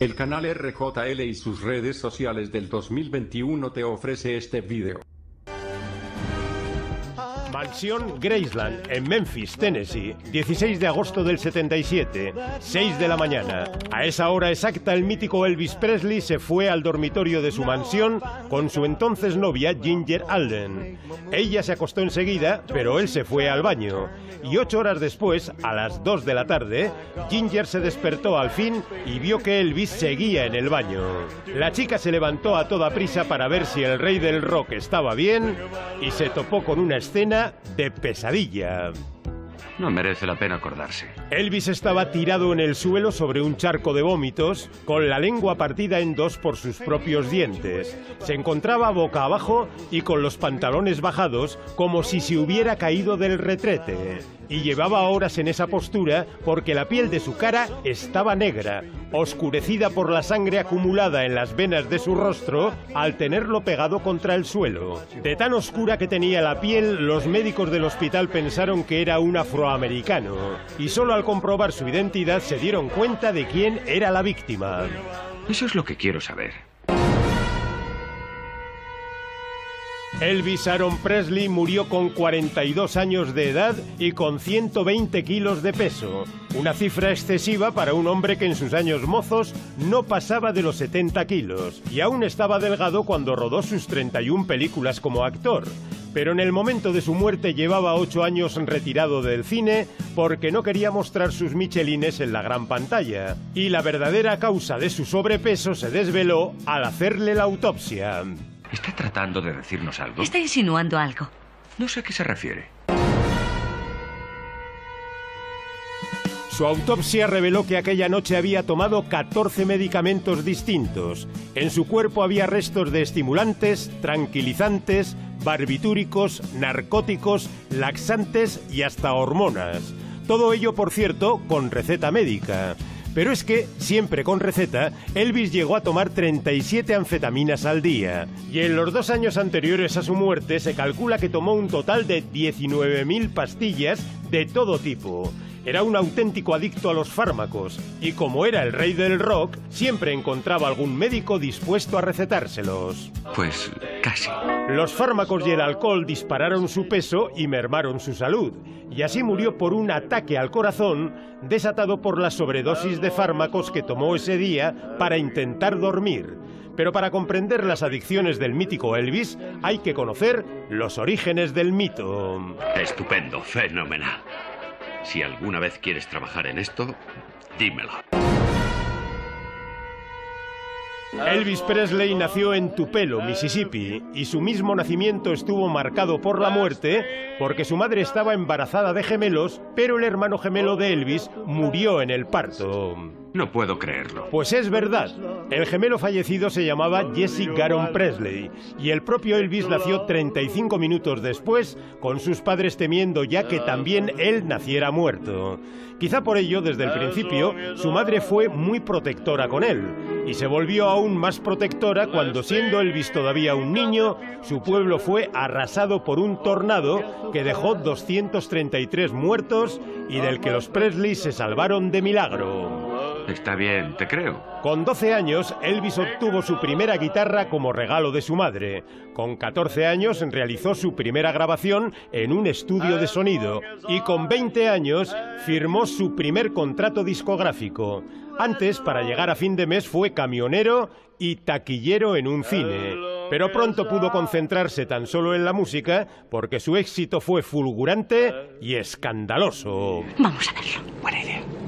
El canal RJL y sus redes sociales del 2021 te ofrece este video. Mansión Graceland, en Memphis, Tennessee, 16 de agosto del 77, 6 de la mañana. A esa hora exacta, el mítico Elvis Presley se fue al dormitorio de su mansión con su entonces novia Ginger Alden. Ella se acostó enseguida, pero él se fue al baño. Y ocho horas después, a las 2 de la tarde, Ginger se despertó al fin y vio que Elvis seguía en el baño. La chica se levantó a toda prisa para ver si el rey del rock estaba bien y se topó con una escena de pesadilla. No merece la pena acordarse. Elvis estaba tirado en el suelo sobre un charco de vómitos, con la lengua partida en dos por sus propios dientes. Se encontraba boca abajo y con los pantalones bajados, como si se hubiera caído del retrete. Y llevaba horas en esa postura porque la piel de su cara estaba negra, oscurecida por la sangre acumulada en las venas de su rostro al tenerlo pegado contra el suelo. De tan oscura que tenía la piel, los médicos del hospital pensaron que era un afroamericano y solo al comprobar su identidad se dieron cuenta de quién era la víctima. Eso es lo que quiero saber. Elvis Aaron Presley murió con 42 años de edad y con 120 kilos de peso, una cifra excesiva para un hombre que en sus años mozos no pasaba de los 70 kilos y aún estaba delgado cuando rodó sus 31 películas como actor. Pero en el momento de su muerte llevaba ocho años retirado del cine porque no quería mostrar sus michelines en la gran pantalla. Y la verdadera causa de su sobrepeso se desveló al hacerle la autopsia. ¿Está tratando de decirnos algo? Está insinuando algo. No sé a qué se refiere. Su autopsia reveló que aquella noche había tomado 14 medicamentos distintos. En su cuerpo había restos de estimulantes, tranquilizantes, barbitúricos, narcóticos, laxantes y hasta hormonas. Todo ello, por cierto, con receta médica. Pero es que, siempre con receta, Elvis llegó a tomar 37 anfetaminas al día. Y en los dos años anteriores a su muerte se calcula que tomó un total de 19.000 pastillas de todo tipo. Era un auténtico adicto a los fármacos y como era el rey del rock, siempre encontraba algún médico dispuesto a recetárselos. Pues casi. Los fármacos y el alcohol dispararon su peso y mermaron su salud, y así murió por un ataque al corazón desatado por la sobredosis de fármacos que tomó ese día para intentar dormir. Pero para comprender las adicciones del mítico Elvis hay que conocer los orígenes del mito. Estupendo, fenomenal. Si alguna vez quieres trabajar en esto, dímelo. Elvis Presley nació en Tupelo, Mississippi, y su mismo nacimiento estuvo marcado por la muerte porque su madre estaba embarazada de gemelos, pero el hermano gemelo de Elvis murió en el parto. No puedo creerlo. Pues es verdad. El gemelo fallecido se llamaba Jesse Garon Presley y el propio Elvis nació 35 minutos después, con sus padres temiendo ya que también él naciera muerto. Quizá por ello, desde el principio, su madre fue muy protectora con él y se volvió aún más protectora cuando, siendo Elvis todavía un niño, su pueblo fue arrasado por un tornado que dejó 233 muertos y del que los Presley se salvaron de milagro. Está bien, te creo. Con 12 años, Elvis obtuvo su primera guitarra como regalo de su madre. Con 14 años realizó su primera grabación en un estudio de sonido. Y con 20 años firmó su primer contrato discográfico. Antes, para llegar a fin de mes, fue camionero y taquillero en un cine. Pero pronto pudo concentrarse tan solo en la música porque su éxito fue fulgurante y escandaloso. Vamos a verlo. Buena idea.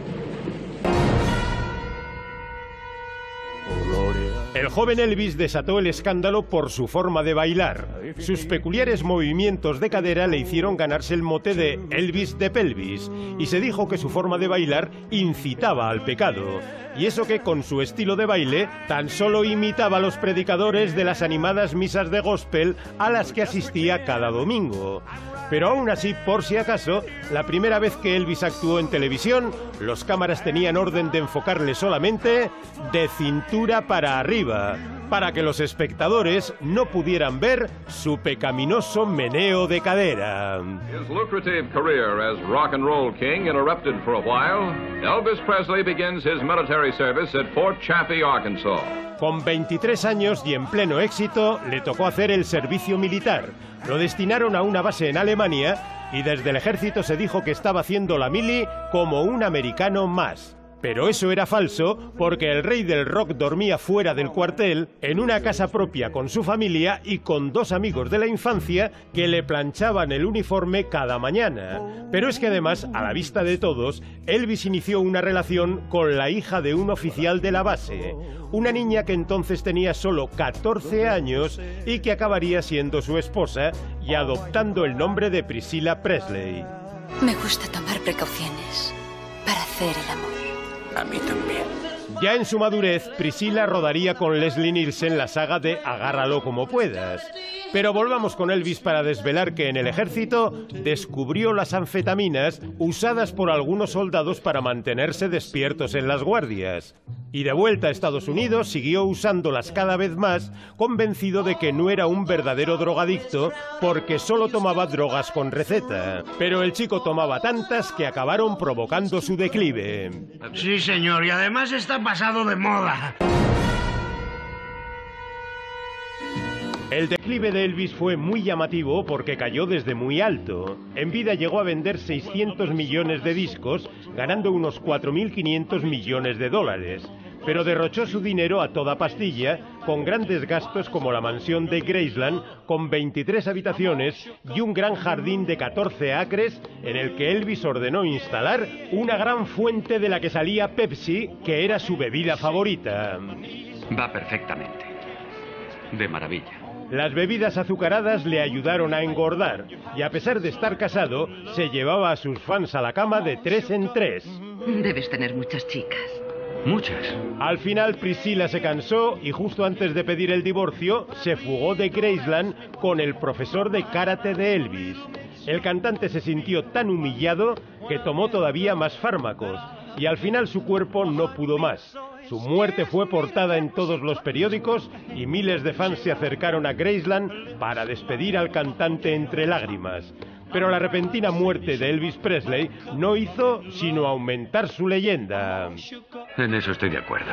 El joven Elvis desató el escándalo por su forma de bailar. Sus peculiares movimientos de cadera le hicieron ganarse el mote de Elvis de pelvis y se dijo que su forma de bailar incitaba al pecado. Y eso que con su estilo de baile tan solo imitaba a los predicadores de las animadas misas de gospel a las que asistía cada domingo. Pero aún así, por si acaso, la primera vez que Elvis actuó en televisión, los cámaras tenían orden de enfocarle solamente de cintura para arriba. Para que los espectadores no pudieran ver su pecaminoso meneo de cadera. His lucrative career as rock and roll king interrupted for a while, Elvis Presley begins his military service at Fort Chaffee, Arkansas. Con 23 años y en pleno éxito, le tocó hacer el servicio militar. Lo destinaron a una base en Alemania y desde el ejército se dijo que estaba haciendo la mili como un americano más. Pero eso era falso porque el rey del rock dormía fuera del cuartel, en una casa propia con su familia y con dos amigos de la infancia que le planchaban el uniforme cada mañana. Pero es que además, a la vista de todos, Elvis inició una relación con la hija de un oficial de la base, una niña que entonces tenía solo 14 años y que acabaría siendo su esposa y adoptando el nombre de Priscilla Presley. Me gusta tomar precauciones para hacer el amor. A mí también. Ya en su madurez, Priscilla rodaría con Leslie Nielsen la saga de Agárralo como puedas. Pero volvamos con Elvis para desvelar que en el ejército descubrió las anfetaminas usadas por algunos soldados para mantenerse despiertos en las guardias. Y de vuelta a Estados Unidos siguió usándolas cada vez más, convencido de que no era un verdadero drogadicto porque solo tomaba drogas con receta. Pero el chico tomaba tantas que acabaron provocando su declive. Sí, señor, y además está pasado de moda. El declive de Elvis fue muy llamativo porque cayó desde muy alto. En vida llegó a vender 600 millones de discos, ganando unos 4.500 millones de dólares. Pero derrochó su dinero a toda pastilla, con grandes gastos como la mansión de Graceland, con 23 habitaciones y un gran jardín de 14 acres, en el que Elvis ordenó instalar una gran fuente de la que salía Pepsi, que era su bebida favorita. Va perfectamente. De maravilla. Las bebidas azucaradas le ayudaron a engordar y a pesar de estar casado, se llevaba a sus fans a la cama de tres en tres. Debes tener muchas chicas. Muchas. Al final Priscilla se cansó y justo antes de pedir el divorcio se fugó de Graceland con el profesor de karate de Elvis. El cantante se sintió tan humillado que tomó todavía más fármacos y al final su cuerpo no pudo más. Su muerte fue portada en todos los periódicos y miles de fans se acercaron a Graceland para despedir al cantante entre lágrimas. Pero la repentina muerte de Elvis Presley no hizo sino aumentar su leyenda. En eso estoy de acuerdo.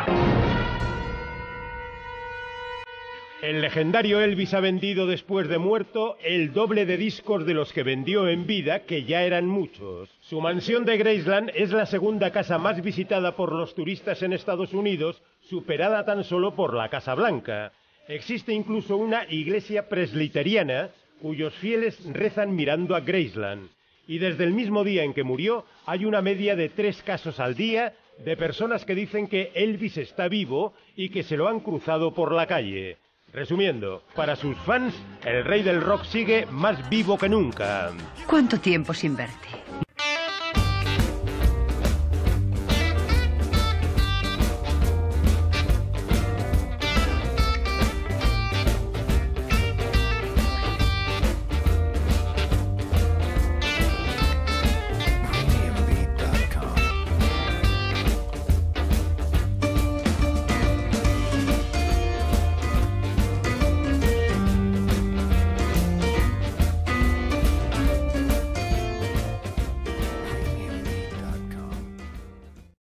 El legendario Elvis ha vendido después de muerto el doble de discos de los que vendió en vida, que ya eran muchos. Su mansión de Graceland es la segunda casa más visitada por los turistas en Estados Unidos, superada tan solo por la Casa Blanca. Existe incluso una iglesia presbiteriana cuyos fieles rezan mirando a Graceland. Y desde el mismo día en que murió hay una media de tres casos al día de personas que dicen que Elvis está vivo y que se lo han cruzado por la calle. Resumiendo, para sus fans, el rey del rock sigue más vivo que nunca. ¿Cuánto tiempo sin verte?